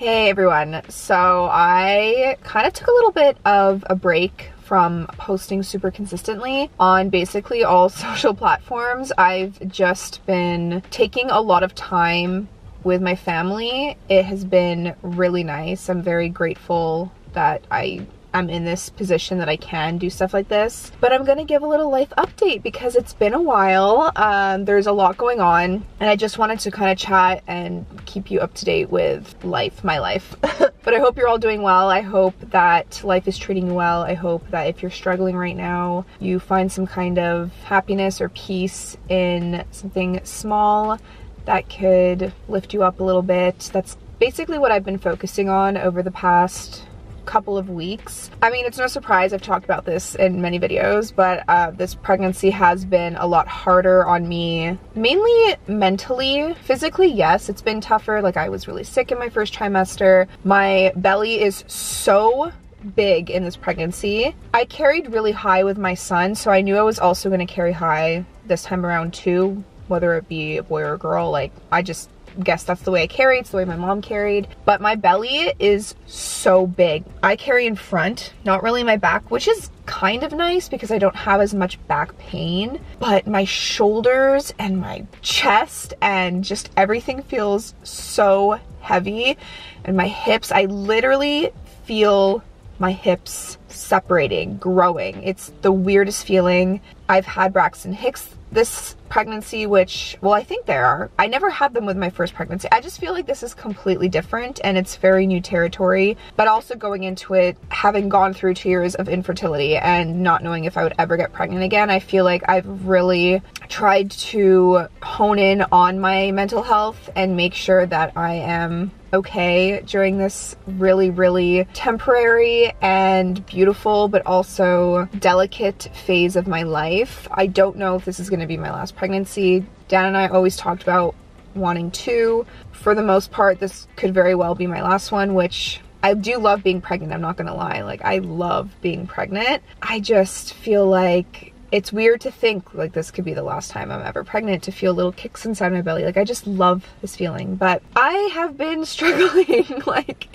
Hey everyone. So I kind of took a little bit of a break from posting super consistently on basically all social platforms. I've just been taking a lot of time with my family. It has been really nice. I'm very grateful that I I'm in this position that I can do stuff like this. But I'm gonna give a little life update because it's been a while. Um, there's a lot going on and I just wanted to kind of chat and keep you up to date with life, my life. but I hope you're all doing well. I hope that life is treating you well. I hope that if you're struggling right now, you find some kind of happiness or peace in something small that could lift you up a little bit. That's basically what I've been focusing on over the past couple of weeks. I mean, it's no surprise, I've talked about this in many videos, but uh, this pregnancy has been a lot harder on me, mainly mentally. Physically, yes, it's been tougher. Like I was really sick in my first trimester. My belly is so big in this pregnancy. I carried really high with my son, so I knew I was also going to carry high this time around too, whether it be a boy or a girl. Like I just guess that's the way I carry. It's the way my mom carried. But my belly is so big. I carry in front, not really my back, which is kind of nice because I don't have as much back pain. But my shoulders and my chest and just everything feels so heavy. And my hips, I literally feel my hips separating, growing. It's the weirdest feeling. I've had Braxton Hicks this pregnancy, which, well, I think there are. I never had them with my first pregnancy. I just feel like this is completely different and it's very new territory, but also going into it, having gone through two years of infertility and not knowing if I would ever get pregnant again, I feel like I've really tried to hone in on my mental health and make sure that I am okay during this really, really temporary and beautiful, but also delicate phase of my life. I don't know if this is going to be my last pregnancy. Dan and I always talked about wanting two. For the most part, this could very well be my last one, which I do love being pregnant, I'm not gonna lie. Like, I love being pregnant. I just feel like it's weird to think like this could be the last time I'm ever pregnant to feel little kicks inside my belly. Like I just love this feeling, but I have been struggling like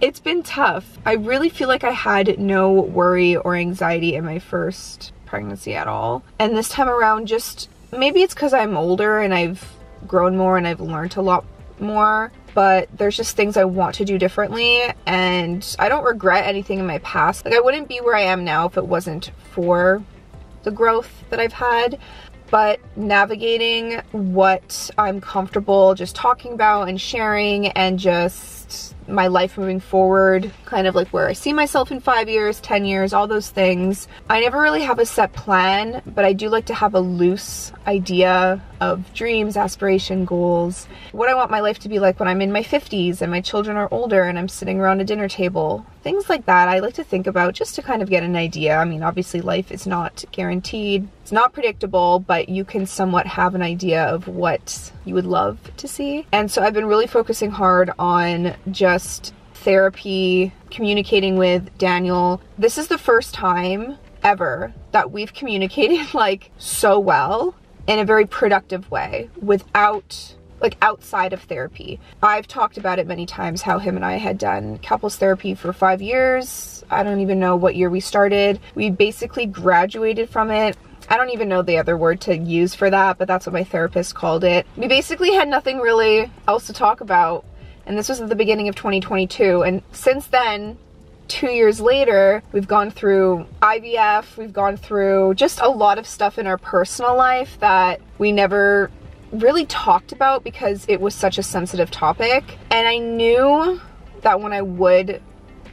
it's been tough. I really feel like I had no worry or anxiety in my first pregnancy at all. And this time around just maybe it's cuz I'm older and I've grown more and I've learned a lot more but there's just things I want to do differently and I don't regret anything in my past. Like I wouldn't be where I am now if it wasn't for the growth that I've had but navigating what I'm comfortable just talking about and sharing and just my life moving forward, kind of like where I see myself in five years, 10 years, all those things. I never really have a set plan, but I do like to have a loose idea of dreams, aspiration, goals, what I want my life to be like when I'm in my 50s and my children are older and I'm sitting around a dinner table. Things like that I like to think about just to kind of get an idea. I mean, obviously life is not guaranteed. It's not predictable, but you can somewhat have an idea of what you would love to see. And so I've been really focusing hard on just therapy, communicating with Daniel. This is the first time ever that we've communicated like so well in a very productive way without like outside of therapy. I've talked about it many times how him and I had done couples therapy for five years. I don't even know what year we started. We basically graduated from it. I don't even know the other word to use for that, but that's what my therapist called it. We basically had nothing really else to talk about. And this was at the beginning of 2022. And since then, two years later, we've gone through IVF, we've gone through just a lot of stuff in our personal life that we never really talked about because it was such a sensitive topic. And I knew that when I would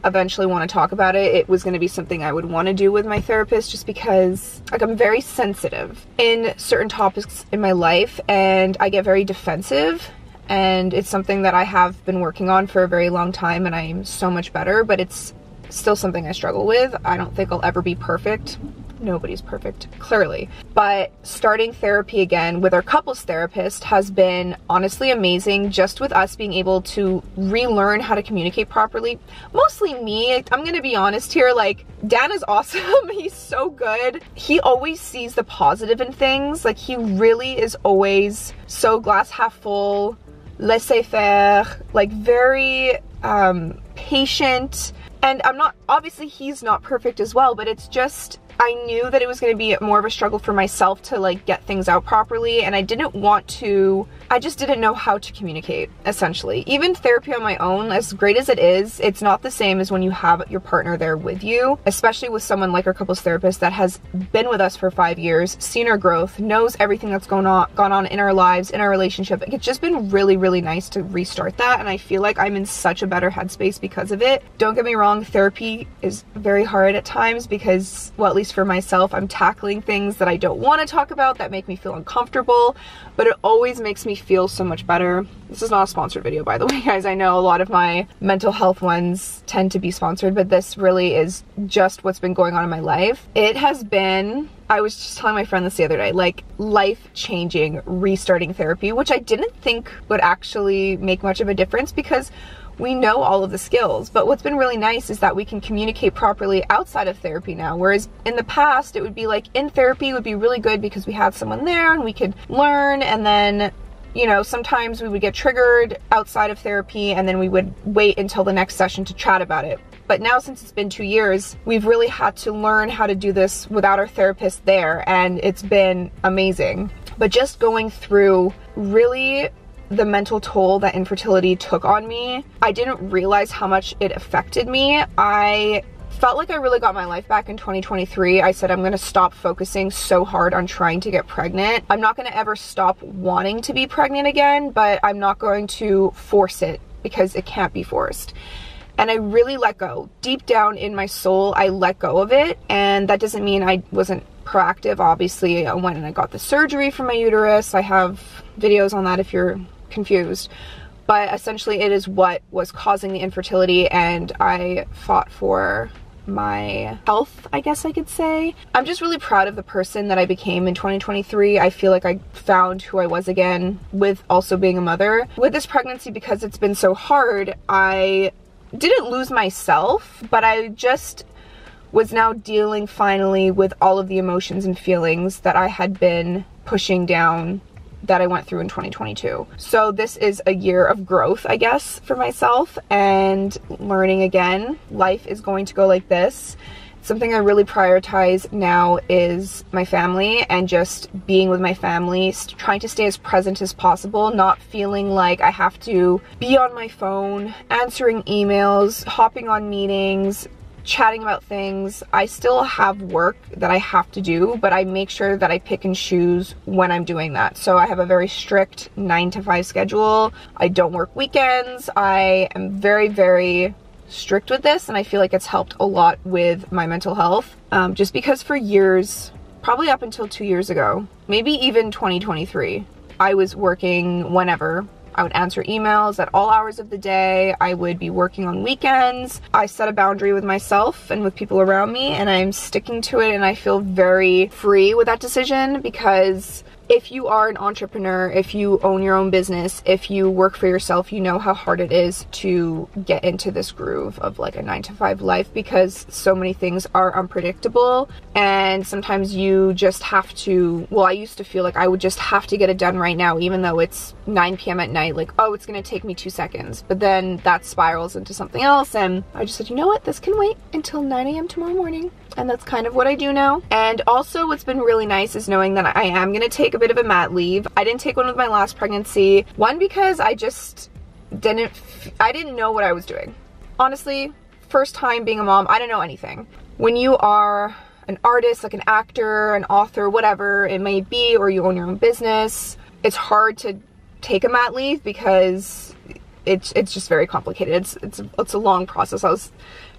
eventually want to talk about it, it was going to be something I would want to do with my therapist just because like I'm very sensitive in certain topics in my life and I get very defensive and it's something that I have been working on for a very long time and I'm so much better, but it's still something I struggle with. I don't think I'll ever be perfect. Nobody's perfect, clearly. But starting therapy again with our couples therapist has been honestly amazing just with us being able to relearn how to communicate properly. Mostly me, I'm gonna be honest here, like Dan is awesome. He's so good. He always sees the positive in things. Like he really is always so glass half full laissez-faire, like very um, patient. And I'm not, obviously he's not perfect as well, but it's just I knew that it was going to be more of a struggle for myself to like get things out properly and I didn't want to I just didn't know how to communicate essentially. Even therapy on my own as great as it is, it's not the same as when you have your partner there with you, especially with someone like our couples therapist that has been with us for 5 years, seen our growth, knows everything that's going on gone on in our lives, in our relationship. It's just been really really nice to restart that and I feel like I'm in such a better headspace because of it. Don't get me wrong, therapy is very hard at times because well at least for myself, I'm tackling things that I don't want to talk about that make me feel uncomfortable, but it always makes me feel so much better. This is not a sponsored video, by the way, guys. I know a lot of my mental health ones tend to be sponsored, but this really is just what's been going on in my life. It has been I was just telling my friend this the other day, like life changing restarting therapy, which I didn't think would actually make much of a difference because we know all of the skills. But what's been really nice is that we can communicate properly outside of therapy now. Whereas in the past, it would be like in therapy would be really good because we had someone there and we could learn and then you know, sometimes we would get triggered outside of therapy and then we would wait until the next session to chat about it. But now since it's been two years, we've really had to learn how to do this without our therapist there and it's been amazing. But just going through really the mental toll that infertility took on me. I didn't realize how much it affected me. I felt like I really got my life back in 2023. I said I'm gonna stop focusing so hard on trying to get pregnant. I'm not gonna ever stop wanting to be pregnant again, but I'm not going to force it because it can't be forced. And I really let go. Deep down in my soul, I let go of it. And that doesn't mean I wasn't proactive. Obviously, I went and I got the surgery for my uterus. I have videos on that if you're confused but essentially it is what was causing the infertility and I fought for my health, I guess I could say. I'm just really proud of the person that I became in 2023. I feel like I found who I was again with also being a mother. With this pregnancy, because it's been so hard, I didn't lose myself, but I just was now dealing finally with all of the emotions and feelings that I had been pushing down that I went through in 2022. So this is a year of growth, I guess, for myself and learning again. Life is going to go like this. Something I really prioritize now is my family and just being with my family, trying to stay as present as possible, not feeling like I have to be on my phone, answering emails, hopping on meetings, chatting about things. I still have work that I have to do, but I make sure that I pick and choose when I'm doing that. So I have a very strict nine to five schedule. I don't work weekends. I am very, very strict with this and I feel like it's helped a lot with my mental health. Um, just because for years, probably up until two years ago, maybe even 2023, I was working whenever I would answer emails at all hours of the day. I would be working on weekends. I set a boundary with myself and with people around me and I'm sticking to it and I feel very free with that decision because if you are an entrepreneur, if you own your own business, if you work for yourself, you know how hard it is to get into this groove of like a nine to five life because so many things are unpredictable. And sometimes you just have to, well, I used to feel like I would just have to get it done right now, even though it's 9 p.m. at night, like, oh, it's gonna take me two seconds. But then that spirals into something else. And I just said, you know what, this can wait until 9 a.m. tomorrow morning and that's kind of what I do now. And also what's been really nice is knowing that I am gonna take a bit of a mat leave. I didn't take one with my last pregnancy. One, because I just didn't, I didn't know what I was doing. Honestly, first time being a mom, I didn't know anything. When you are an artist, like an actor, an author, whatever it may be, or you own your own business, it's hard to take a mat leave because it's it's just very complicated. It's it's it's a long process. I was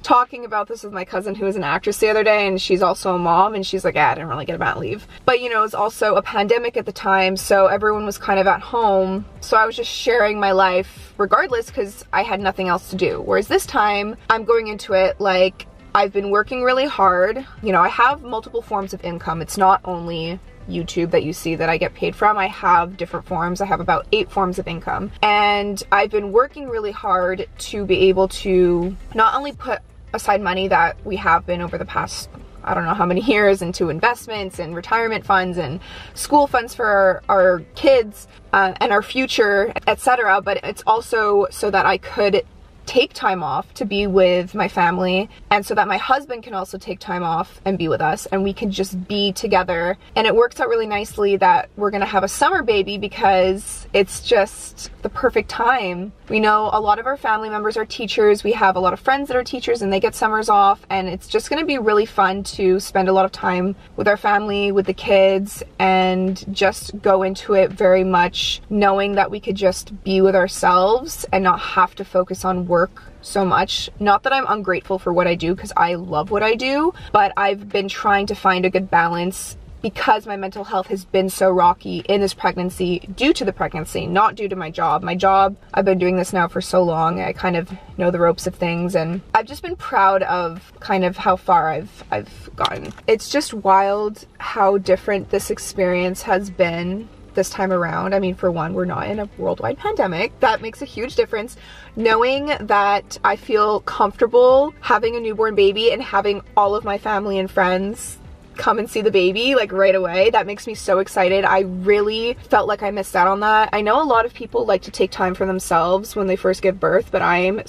talking about this with my cousin who is an actress the other day and she's also a mom and she's like, yeah, I didn't really get a mat leave. But you know, it was also a pandemic at the time, so everyone was kind of at home. So I was just sharing my life regardless because I had nothing else to do. Whereas this time, I'm going into it like I've been working really hard. You know, I have multiple forms of income. It's not only YouTube that you see that I get paid from. I have different forms. I have about eight forms of income. And I've been working really hard to be able to not only put aside money that we have been over the past I don't know how many years into investments and retirement funds and school funds for our, our kids uh, and our future, etc. But it's also so that I could take time off to be with my family and so that my husband can also take time off and be with us and we can just be together. And it works out really nicely that we're gonna have a summer baby because it's just the perfect time. We know a lot of our family members are teachers. We have a lot of friends that are teachers and they get summers off and it's just gonna be really fun to spend a lot of time with our family with the kids and just go into it very much knowing that we could just be with ourselves and not have to focus on work work so much. Not that I'm ungrateful for what I do because I love what I do, but I've been trying to find a good balance because my mental health has been so rocky in this pregnancy due to the pregnancy, not due to my job. My job, I've been doing this now for so long. I kind of know the ropes of things and I've just been proud of kind of how far I've I've gotten. It's just wild how different this experience has been this time around. I mean, for one, we're not in a worldwide pandemic. That makes a huge difference. Knowing that I feel comfortable having a newborn baby and having all of my family and friends come and see the baby like right away. That makes me so excited. I really felt like I missed out on that. I know a lot of people like to take time for themselves when they first give birth, but I'm,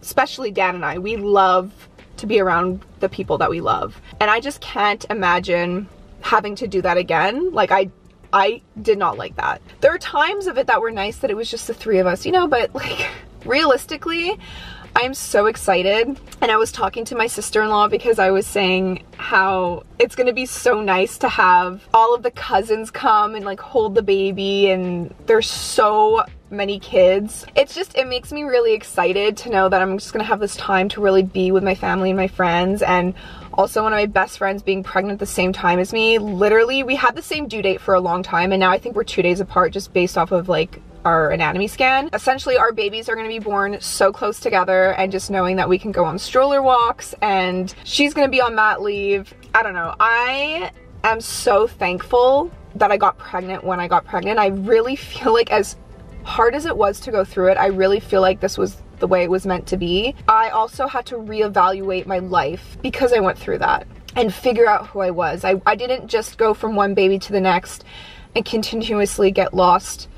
especially Dan and I, we love to be around the people that we love. And I just can't imagine having to do that again. Like I I did not like that. There are times of it that were nice that it was just the three of us, you know, but like realistically, I'm so excited. And I was talking to my sister-in-law because I was saying how it's gonna be so nice to have all of the cousins come and like hold the baby and there's so many kids. It's just, it makes me really excited to know that I'm just gonna have this time to really be with my family and my friends and also one of my best friends being pregnant at the same time as me. Literally, we had the same due date for a long time and now I think we're two days apart just based off of like our anatomy scan. Essentially, our babies are gonna be born so close together and just knowing that we can go on stroller walks and she's gonna be on mat leave. I don't know. I am so thankful that I got pregnant when I got pregnant. I really feel like as hard as it was to go through it, I really feel like this was the way it was meant to be. I also had to reevaluate my life because I went through that and figure out who I was. I, I didn't just go from one baby to the next and continuously get lost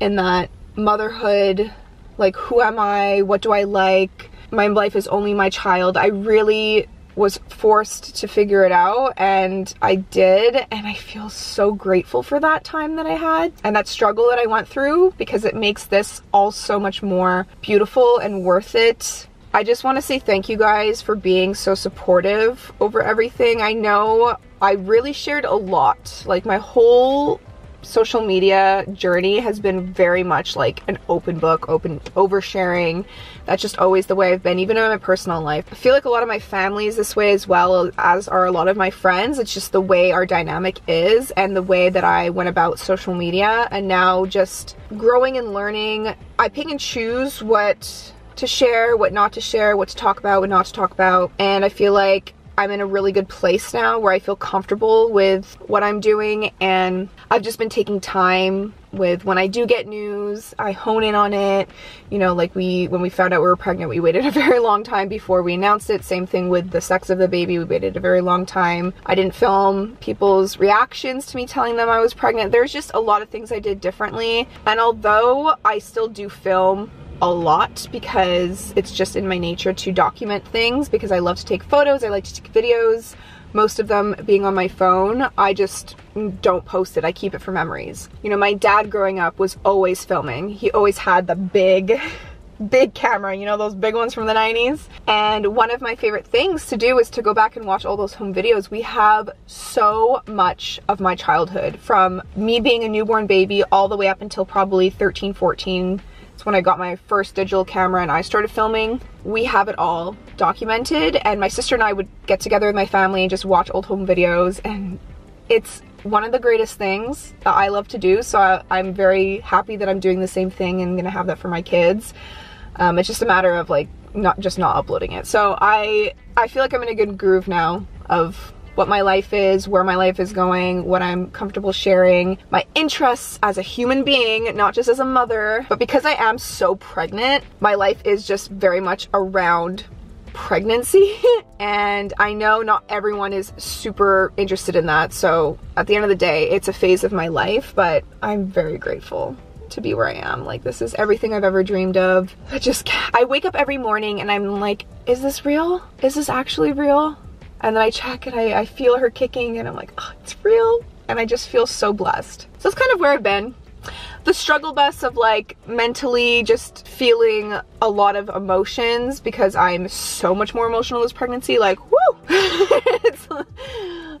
in that motherhood, like who am I, what do I like, my life is only my child. I really was forced to figure it out and I did and I feel so grateful for that time that I had and that struggle that I went through because it makes this all so much more beautiful and worth it. I just want to say thank you guys for being so supportive over everything. I know I really shared a lot. Like my whole social media journey has been very much like an open book, open oversharing. That's just always the way I've been, even in my personal life. I feel like a lot of my family is this way as well, as are a lot of my friends. It's just the way our dynamic is and the way that I went about social media. And now just growing and learning, I pick and choose what to share, what not to share, what to talk about, what not to talk about. And I feel like I'm in a really good place now where I feel comfortable with what I'm doing and I've just been taking time with when I do get news, I hone in on it. You know, like we, when we found out we were pregnant, we waited a very long time before we announced it. Same thing with the sex of the baby, we waited a very long time. I didn't film people's reactions to me telling them I was pregnant. There's just a lot of things I did differently. And although I still do film a lot because it's just in my nature to document things because I love to take photos, I like to take videos, most of them being on my phone. I just don't post it, I keep it for memories. You know, my dad growing up was always filming. He always had the big big camera, you know, those big ones from the 90s. And one of my favorite things to do is to go back and watch all those home videos. We have so much of my childhood from me being a newborn baby all the way up until probably 13, 14, it's when I got my first digital camera and I started filming. We have it all documented and my sister and I would get together with my family and just watch old home videos and it's one of the greatest things that I love to do so I, am very happy that I'm doing the same thing and gonna have that for my kids. Um, it's just a matter of like not just not uploading it. So I I feel like I'm in a good groove now of what my life is, where my life is going, what I'm comfortable sharing, my interests as a human being, not just as a mother. But because I am so pregnant, my life is just very much around pregnancy. and I know not everyone is super interested in that. So at the end of the day, it's a phase of my life, but I'm very grateful to be where I am. Like this is everything I've ever dreamed of. I just, I wake up every morning and I'm like, is this real? Is this actually real? And then I check and I, I feel her kicking and I'm like, oh, it's real. And I just feel so blessed. So that's kind of where I've been the struggle bus of like mentally just feeling a lot of emotions because I'm so much more emotional this pregnancy. Like, woo!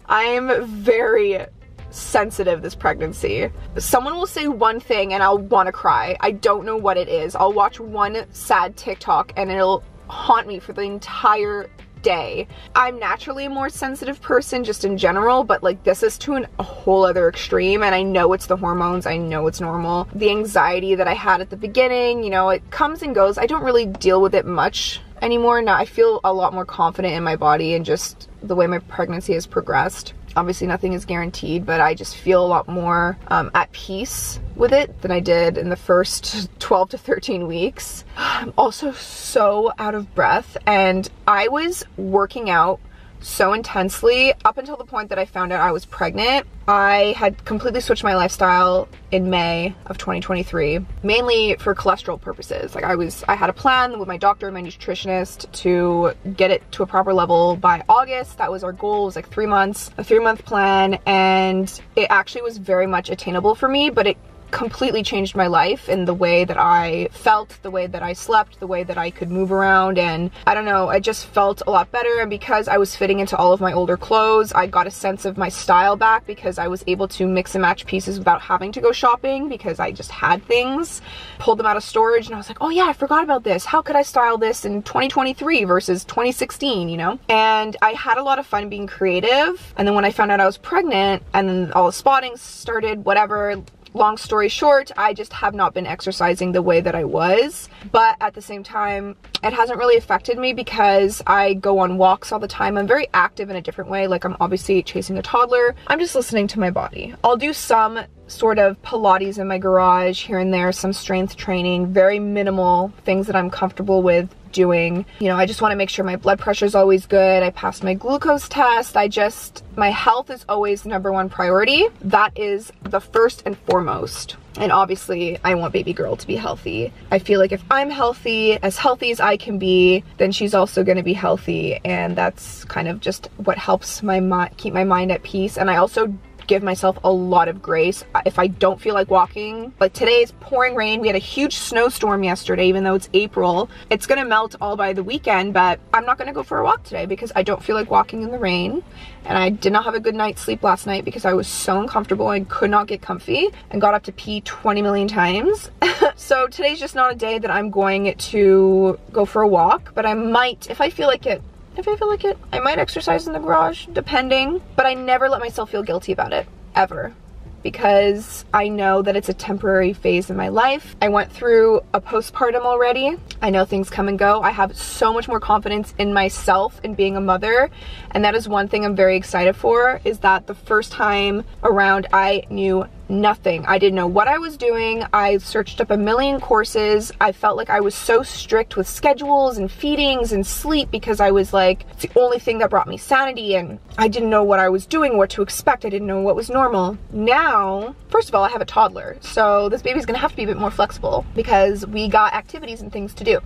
I'm very sensitive this pregnancy. Someone will say one thing and I'll want to cry. I don't know what it is. I'll watch one sad TikTok and it'll haunt me for the entire day. I'm naturally a more sensitive person just in general, but like this is to an, a whole other extreme and I know it's the hormones, I know it's normal. The anxiety that I had at the beginning, you know, it comes and goes. I don't really deal with it much anymore. Now I feel a lot more confident in my body and just the way my pregnancy has progressed. Obviously nothing is guaranteed, but I just feel a lot more um, at peace with it than I did in the first 12 to 13 weeks. I'm also so out of breath and I was working out so intensely up until the point that I found out I was pregnant. I had completely switched my lifestyle in May of 2023, mainly for cholesterol purposes. Like I was, I had a plan with my doctor and my nutritionist to get it to a proper level by August. That was our goal, it was like three months, a three month plan. And it actually was very much attainable for me, but it completely changed my life in the way that I felt, the way that I slept, the way that I could move around and I don't know, I just felt a lot better and because I was fitting into all of my older clothes, I got a sense of my style back because I was able to mix and match pieces without having to go shopping because I just had things, pulled them out of storage and I was like, oh yeah, I forgot about this. How could I style this in 2023 versus 2016, you know? And I had a lot of fun being creative and then when I found out I was pregnant and then all the spotting started, whatever, long story short, I just have not been exercising the way that I was. But at the same time, it hasn't really affected me because I go on walks all the time. I'm very active in a different way. Like I'm obviously chasing a toddler. I'm just listening to my body. I'll do some sort of Pilates in my garage here and there, some strength training, very minimal things that I'm comfortable with doing. You know, I just want to make sure my blood pressure is always good. I passed my glucose test. I just, my health is always number one priority. That is the first and foremost. And obviously, I want baby girl to be healthy. I feel like if I'm healthy, as healthy as I can be, then she's also going to be healthy. And that's kind of just what helps my mind keep my mind at peace. And I also give myself a lot of grace. If I don't feel like walking, like today is pouring rain. We had a huge snowstorm yesterday, even though it's April. It's gonna melt all by the weekend, but I'm not gonna go for a walk today because I don't feel like walking in the rain. And I did not have a good night's sleep last night because I was so uncomfortable and could not get comfy and got up to pee 20 million times. so today's just not a day that I'm going to go for a walk, but I might, if I feel like it, if I feel like it. I might exercise in the garage, depending, but I never let myself feel guilty about it, ever because I know that it's a temporary phase in my life. I went through a postpartum already. I know things come and go. I have so much more confidence in myself in being a mother. And that is one thing I'm very excited for is that the first time around I knew nothing. I didn't know what I was doing. I searched up a million courses. I felt like I was so strict with schedules and feedings and sleep because I was like, it's the only thing that brought me sanity and I didn't know what I was doing, what to expect. I didn't know what was normal. Now, first of all, I have a toddler, so this baby's gonna have to be a bit more flexible because we got activities and things to do.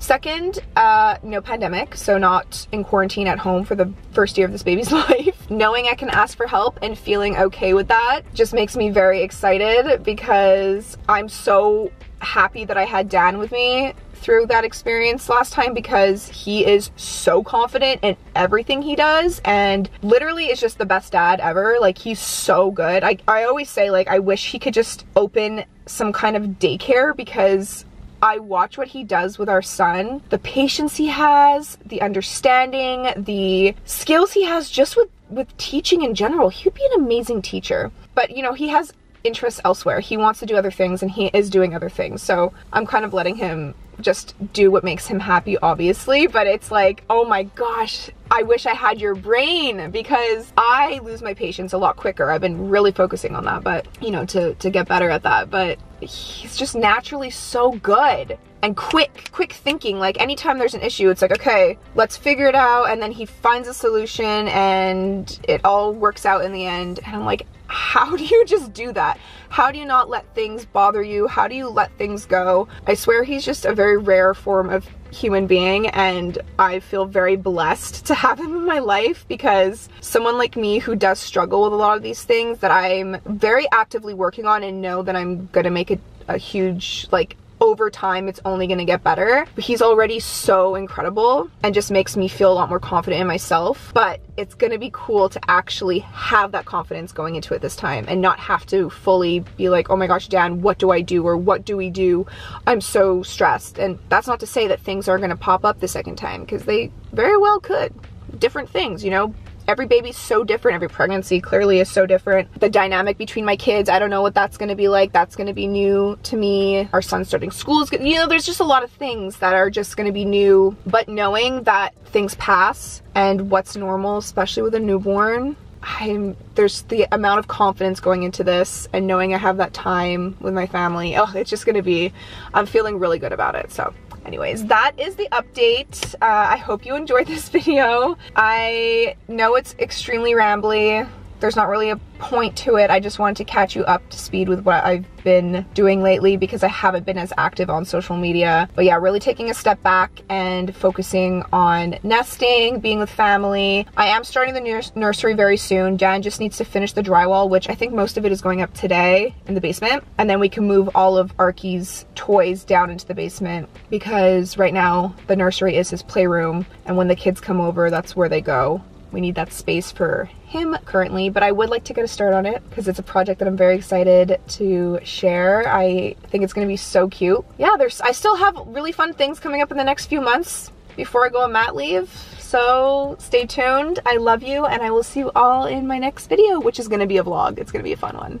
Second, uh, no pandemic, so not in quarantine at home for the first year of this baby's life. Knowing I can ask for help and feeling okay with that just makes me very excited because I'm so happy that I had Dan with me through that experience last time because he is so confident in everything he does and literally is just the best dad ever. Like he's so good. I, I always say like I wish he could just open some kind of daycare because I watch what he does with our son, the patience he has, the understanding, the skills he has just with, with teaching in general. He'd be an amazing teacher. But, you know, he has interests elsewhere. He wants to do other things and he is doing other things. So I'm kind of letting him just do what makes him happy, obviously. But it's like, oh my gosh, I wish I had your brain because I lose my patience a lot quicker. I've been really focusing on that, but you know, to, to get better at that. But he's just naturally so good and quick, quick thinking. Like anytime there's an issue, it's like, okay, let's figure it out. And then he finds a solution and it all works out in the end. And I'm like, how do you just do that? How do you not let things bother you? How do you let things go? I swear he's just a very rare form of human being and I feel very blessed to have him in my life because someone like me who does struggle with a lot of these things that I'm very actively working on and know that I'm gonna make a, a huge like over time it's only gonna get better. He's already so incredible and just makes me feel a lot more confident in myself. But it's gonna be cool to actually have that confidence going into it this time and not have to fully be like, oh my gosh, Dan, what do I do? Or what do we do? I'm so stressed. And that's not to say that things are gonna pop up the second time because they very well could. Different things, you know, every baby's so different. Every pregnancy clearly is so different. The dynamic between my kids, I don't know what that's gonna be like. That's gonna be new to me. Our son starting school is, you know, there's just a lot of things that are just gonna be new. But knowing that things pass and what's normal, especially with a newborn, I'm there's the amount of confidence going into this and knowing I have that time with my family. Oh, it's just gonna be, I'm feeling really good about it. So anyways that is the update. Uh, i hope you enjoyed this video. I know it's extremely rambly there's not really a point to it. I just wanted to catch you up to speed with what I've been doing lately because I haven't been as active on social media. But yeah, really taking a step back and focusing on nesting, being with family. I am starting the nursery very soon. Dan just needs to finish the drywall, which I think most of it is going up today in the basement. And then we can move all of Arky's toys down into the basement because right now the nursery is his playroom. And when the kids come over, that's where they go we need that space for him currently, but I would like to get a start on it because it's a project that I'm very excited to share. I think it's gonna be so cute. Yeah, there's I still have really fun things coming up in the next few months before I go on mat leave. So stay tuned. I love you and I will see you all in my next video, which is gonna be a vlog. It's gonna be a fun one.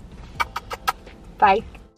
Bye.